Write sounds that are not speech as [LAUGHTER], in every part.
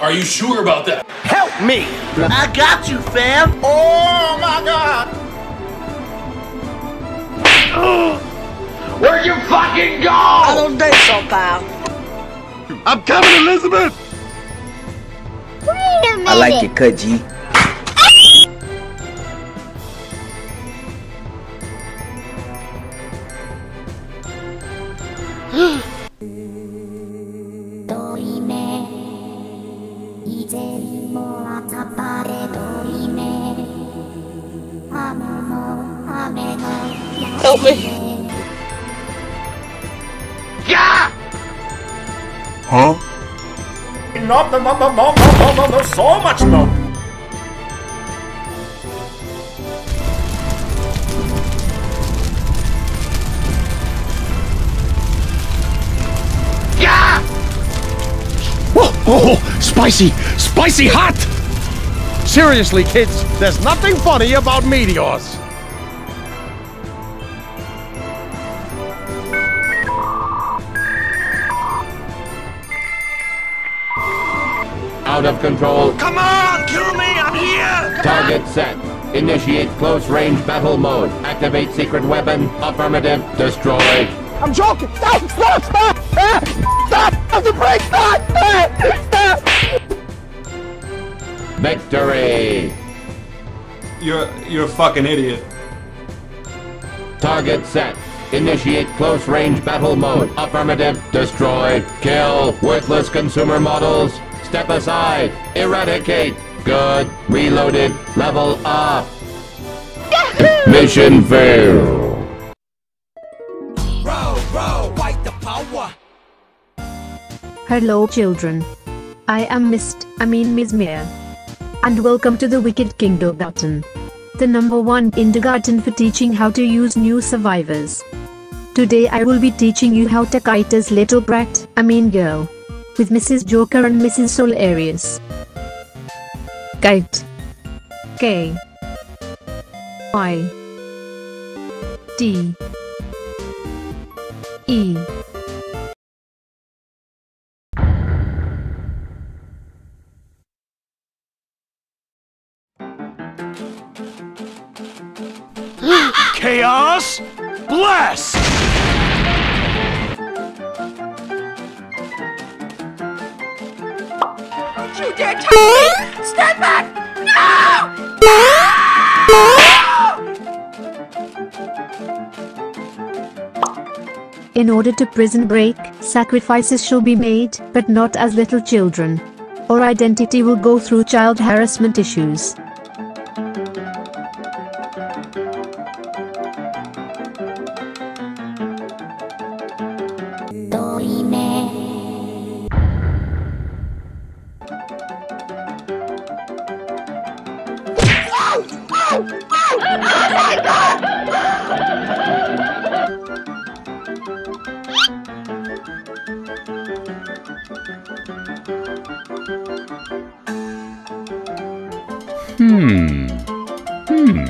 Are you sure about that? Help me! I got you, fam. Oh my god! Where'd you fucking go? I go? don't think so, pal. I'm coming, Elizabeth! Wait a minute. I like your cut, G. Help No, no, no, no, no, no, no, no, so much no! Yeah! Oh, oh, spicy! Spicy hot! Seriously, kids, there's nothing funny about meteors. Out of control. Come on, kill me, I'm here! Target set. Initiate close range battle mode. Activate secret weapon. Affirmative. Destroy. I'm joking! Stop! Stop! Stop! Ah! Stop! Stop the brake! Stop! Stop! Victory. You're you're a fucking idiot. Target set. Initiate close range battle mode. Affirmative. Destroy. Kill. Worthless consumer models. Step aside. Eradicate. Good. Reloaded. Level up. Mission failed. Hello children. I am Mist, I mean Ms. Mia. And welcome to the Wicked Kingdom Kindergarten. The number one kindergarten for teaching how to use new survivors. Today I will be teaching you how to kite as little brat, I mean girl. With Mrs. Joker and Mrs. Solarius. Kite. K. I. D. E. Chaos! Bless! Back! No! In order to prison break, sacrifices shall be made, but not as little children. Or identity will go through child harassment issues. Hmm. Hmm.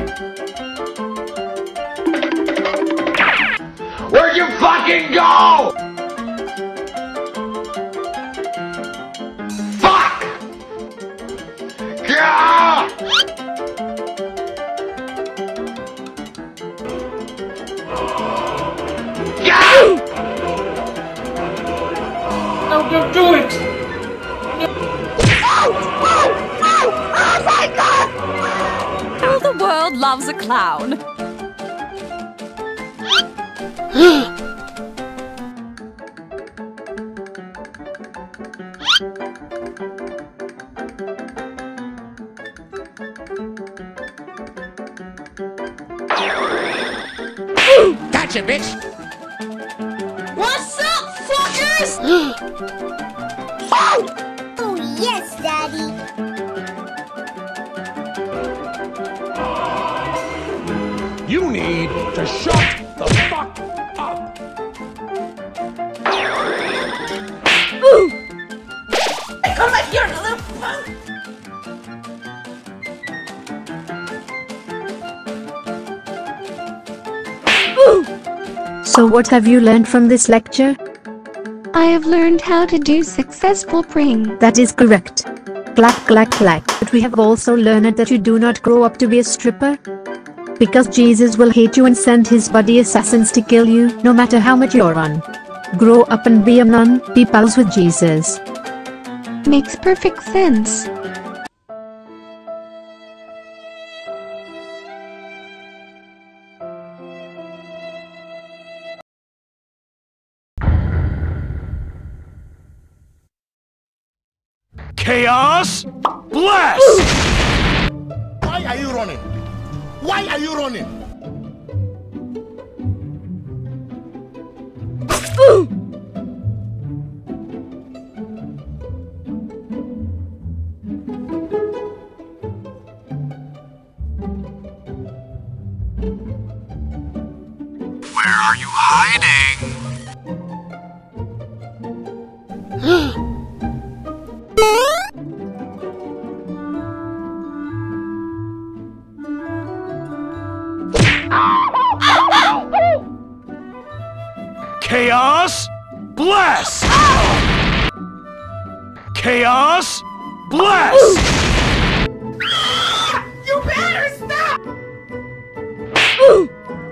Where'd you fucking go? Don't do it! Oh, oh, oh, oh my god! All the world loves a clown. [GASPS] Gotcha, bitch! Oh! oh, yes, Daddy. You need to shut the fuck up! Come back here, little punk! So what have you learned from this lecture? I have learned how to do successful praying. That is correct. Clack clack clack. But we have also learned that you do not grow up to be a stripper. Because Jesus will hate you and send his body assassins to kill you, no matter how much you're on. Grow up and be a nun, be pals with Jesus. Makes perfect sense. Chaos Blast! Why are you running? Why are you running? [LAUGHS] Chaos Blast! Chaos Blast! You better stop!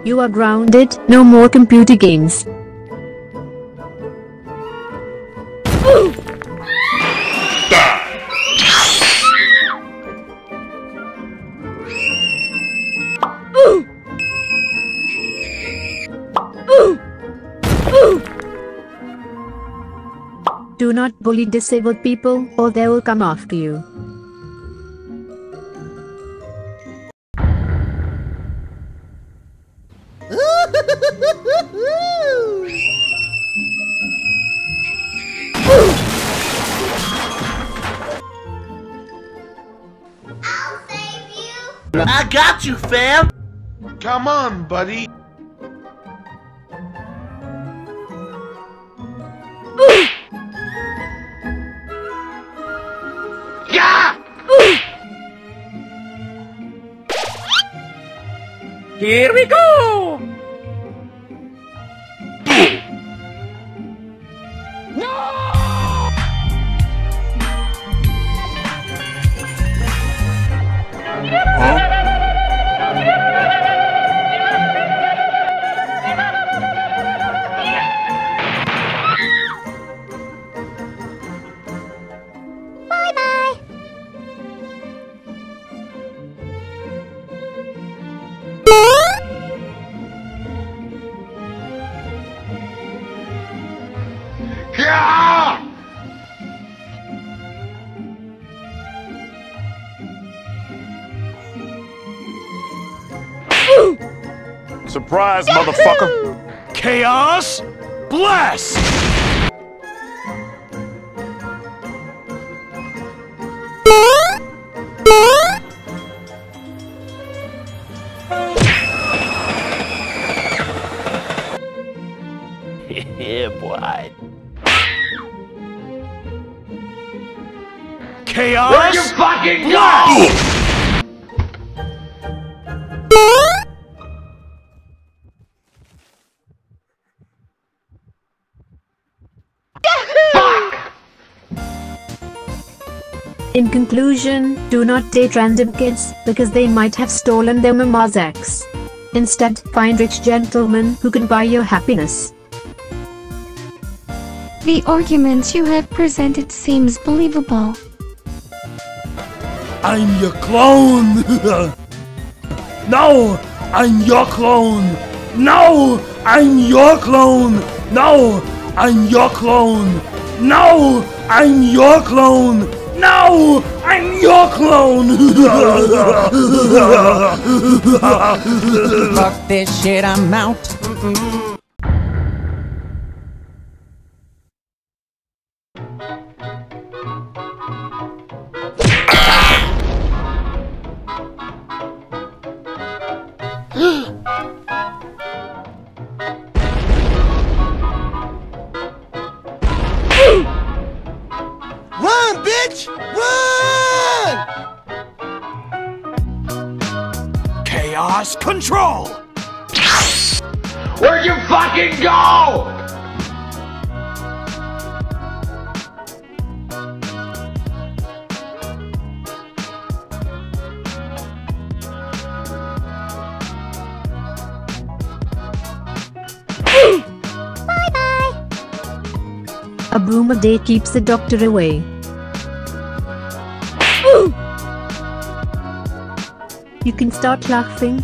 You are grounded, no more computer games. Not bully disabled people or they will come after you. I'll you. I got you, fam. Come on, buddy. Here we go! Surprise, motherfucker. Chaos Blast! [LAUGHS] yeah, boy. Chaos Where you fucking go? Blast! In conclusion, do not date random kids because they might have stolen their mama's ex. Instead, find rich gentlemen who can buy your happiness. The arguments you have presented seems believable. I'm your clone. [LAUGHS] no, I'm your clone. No, I'm your clone. No, I'm your clone. No, I'm your clone. No, I'm your clone. Fuck this shit, I'm out. Bitch! Run! Chaos Control! Where'd you fucking go? A broom a day keeps the doctor away. You can start laughing.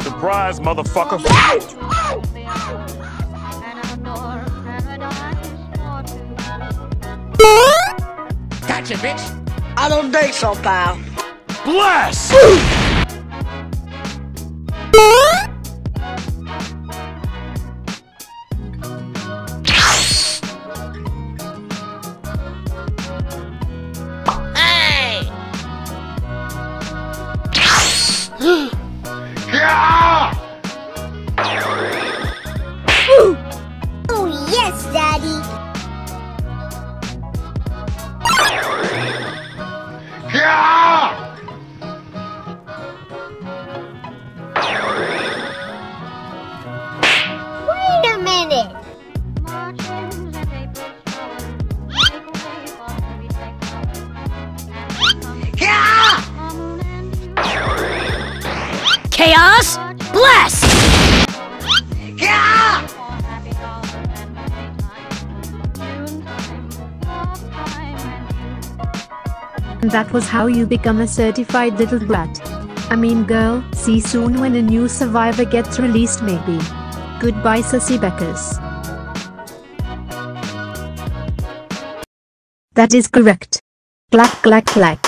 Surprise, motherfucker! Gotcha, bitch. I don't think so, pal. Bless! That was how you become a certified little brat. I mean girl, see soon when a new survivor gets released maybe. Goodbye Sissy Beckers. That is correct. Clack clack clack.